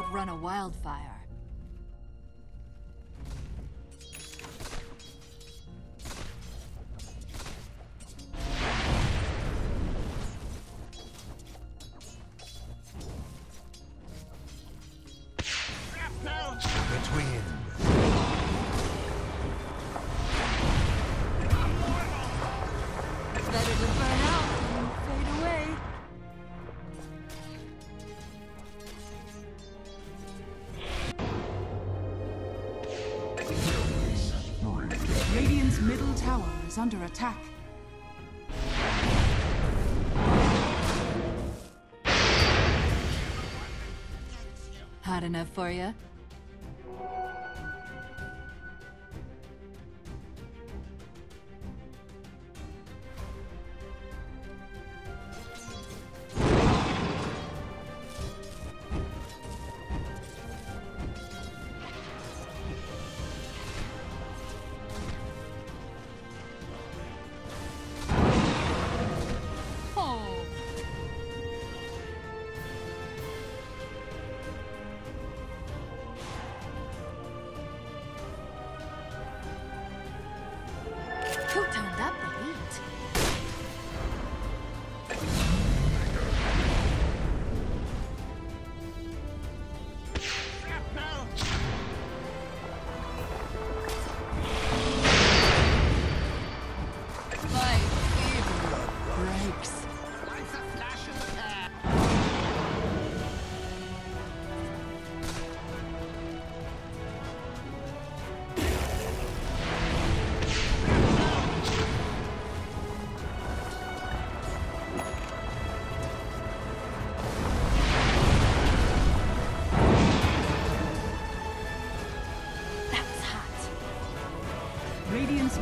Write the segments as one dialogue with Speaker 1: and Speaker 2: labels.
Speaker 1: outrun a wildfire. Better to burn out
Speaker 2: under attack.
Speaker 1: Hot enough for you?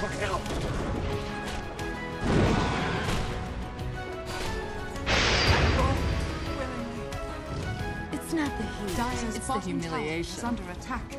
Speaker 3: Should help.
Speaker 1: It's not the heat.
Speaker 2: Dire's
Speaker 1: it's the
Speaker 2: bottom tower is
Speaker 1: humiliation.
Speaker 2: under attack.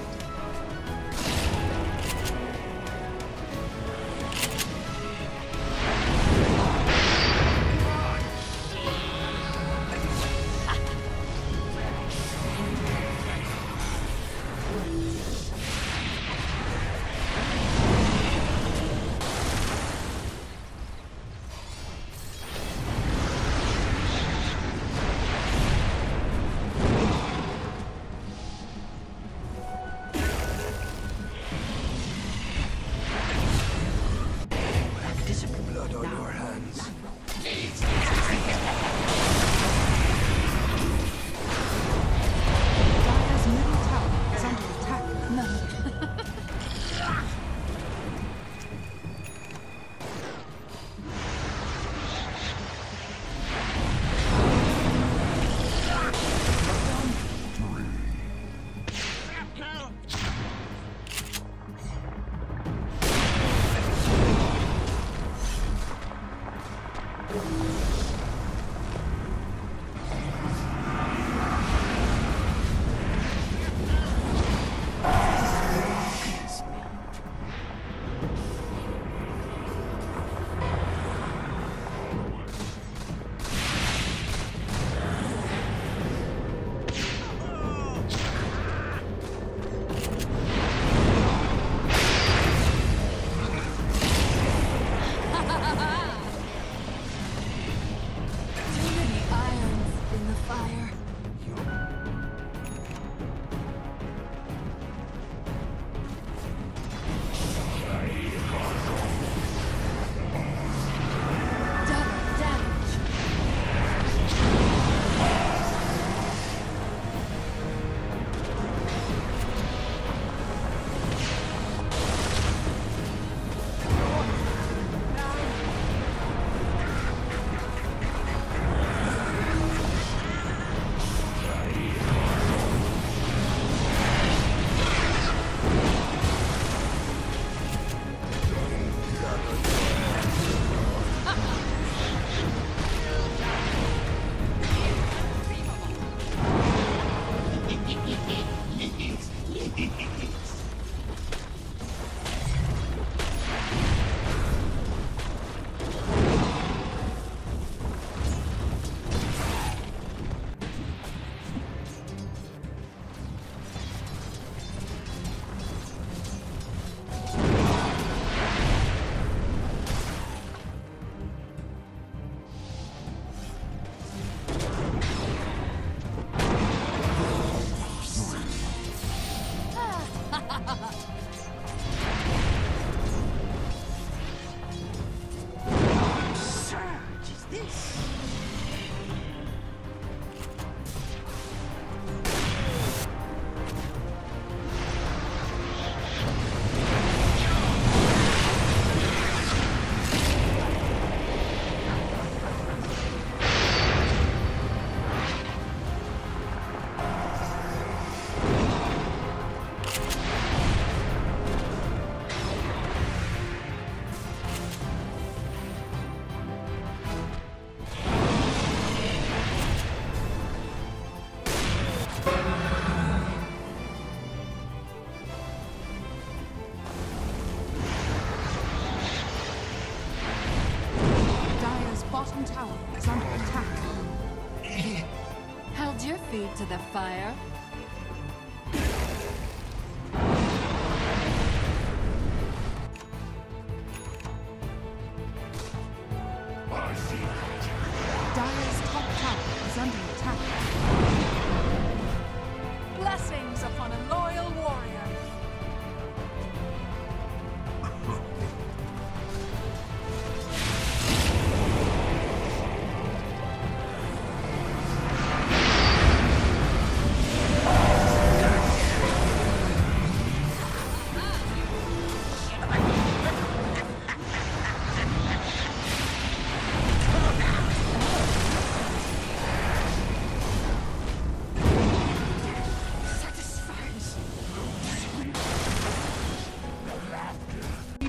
Speaker 1: The fire.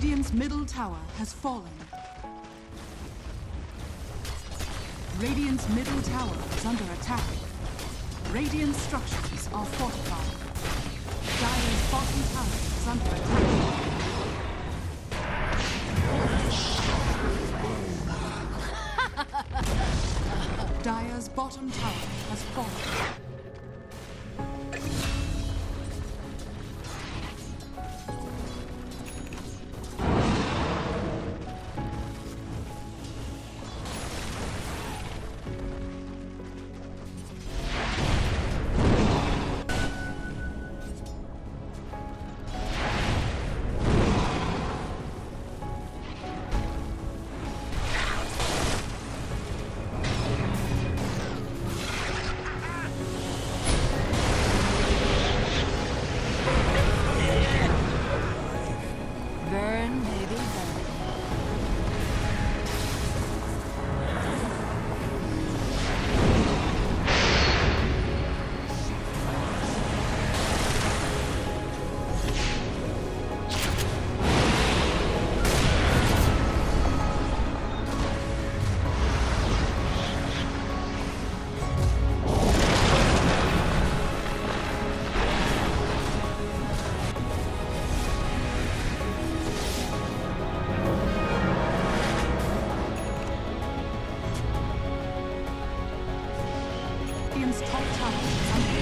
Speaker 2: Radiant's middle tower has fallen. Radiant's middle tower is under attack. Radiant structures are fortified. Dire's bottom tower is under attack. Dire's bottom tower has fallen. Radiant's top tower. is under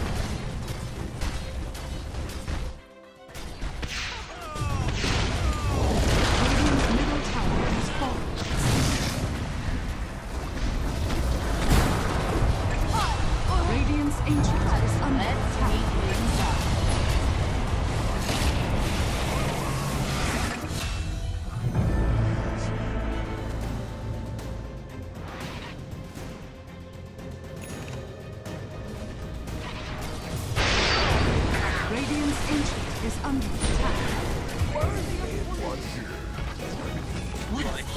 Speaker 2: like